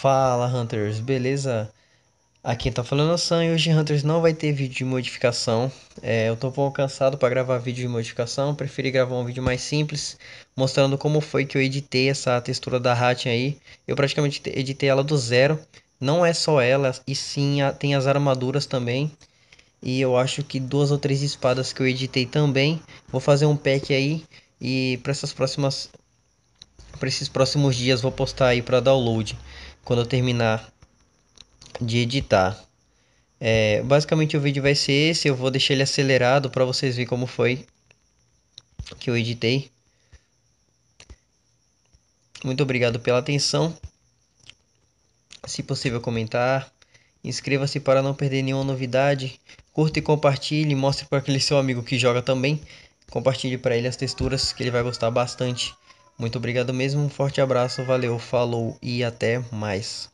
Fala Hunters, beleza? Aqui tá falando o Sam e hoje Hunters não vai ter vídeo de modificação. É, eu tô um pouco cansado para gravar vídeo de modificação, preferi gravar um vídeo mais simples, mostrando como foi que eu editei essa textura da Hatching aí. Eu praticamente editei ela do zero, não é só ela, e sim a, tem as armaduras também. E eu acho que duas ou três espadas que eu editei também. Vou fazer um pack aí e para essas próximas para esses próximos dias vou postar aí para download quando eu terminar de editar. É, basicamente o vídeo vai ser esse, eu vou deixar ele acelerado para vocês verem como foi que eu editei. Muito obrigado pela atenção. Se possível comentar, inscreva-se para não perder nenhuma novidade, curta e compartilhe, mostre para aquele seu amigo que joga também. Compartilhe para ele as texturas que ele vai gostar bastante. Muito obrigado mesmo, um forte abraço, valeu, falou e até mais.